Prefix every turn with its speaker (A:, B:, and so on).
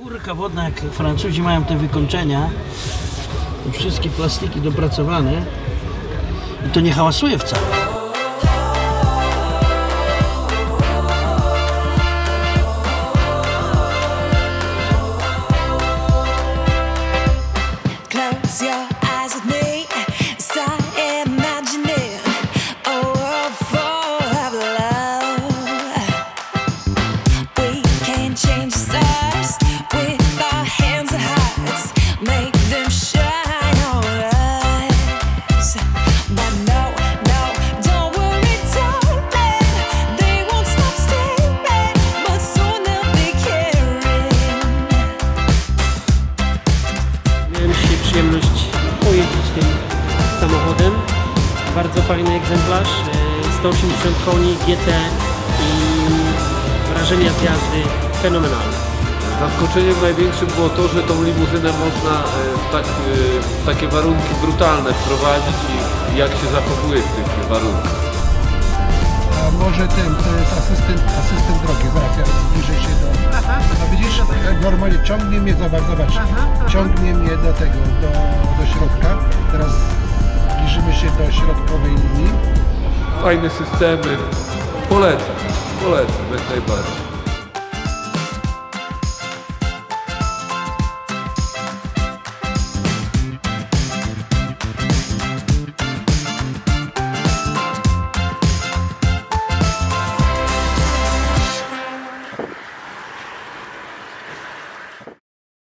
A: Kurka wodna, jak Francuzi mają te wykończenia, wszystkie plastiki dopracowane i to nie hałasuje wcale.
B: Close your eyes love. We can change
C: Bardzo fajny egzemplarz, e, 180 koni, GT i wrażenia z jazdy fenomenalne.
D: Zaskoczeniem największym było to, że tą limuzynę można e, w, tak, e, w takie warunki brutalne wprowadzić i jak się zachowuje w tych warunkach.
E: A może ten, to jest asystent, asystent drogi, zaraz ja zbliżę się do... A widzisz, jak normalnie ciągnie mnie, zobacz, zobacz, ciągnie mnie do tego, do, do środka.
D: fajné systémy. Polet, polet, Black Lives